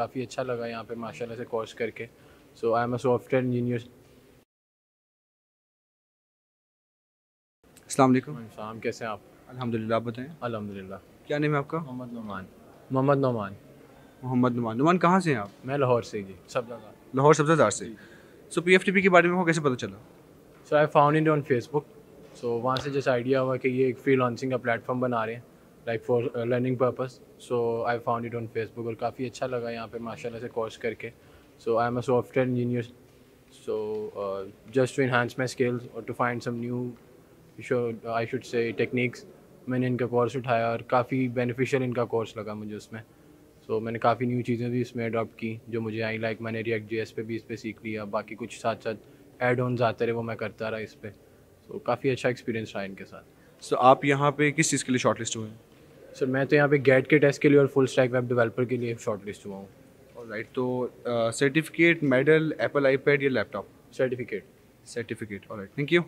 काफ़ी अच्छा लगा यहाँ पे माशाल्लाह से कोर्स करके। So I am a software engineer अस्सलाम वालेकुम। शाम कैसे हैं आप? अल्हम्दुलिल्लाह आप बताएँ। अल्हम्दुलिल्लाह। क्या नेम है आपका? मोहम्मद नुमान। मोहम्मद नुमान। मोहम्मद नुमान। नुमान कहाँ से हैं आप? मैं लाहौर से जी सब जगह। लाहौर सब्जादार से। सो पी के बारे में आपको कैसे पता चला? So I found it on Facebook so वहाँ से जैसे आइडिया हुआ कि ये एक फ्री लॉन्चिंग का प्लेटफॉर्म बना रहे हैं। Like for learning purpose so I found it on Facebook और काफ़ी अच्छा लगा यहाँ पे माशाल्लाह से कोर्स करके। So I am a software engineer so just to enhance my skills और to find some new I should say techniques मैंने इनका कोर्स उठाया और काफ़ी बेनिफिशियल इनका कोर्स लगा मुझे उसमें। सो so, मैंने काफ़ी न्यू चीज़ें भी इसमें अडॉप्ट की जो मुझे आई लाइक मैंने रिएक्ट जी पे भी इस पर सीख लिया। बाकी कुछ साथ साथ एड ऑन आते रहे वो मैं करता रहा इस पर सो so, काफ़ी अच्छा एक्सपीरियंस रहा इनके साथ। सो so, आप यहाँ पे किस चीज़ के लिए शॉर्ट लिस्ट हुए हैं? सर मैं तो यहाँ पे गेट के टेस्ट के लिए और फुल स्टैक वेब डेवलपर के लिए शॉर्ट लिस्ट हुआ हूँ। राइट तो सर्टिफिकेट मेडल एप्पल आईपैड या लैपटॉप सर्टिफिकेट सर्टिफिकेट और थैंक यू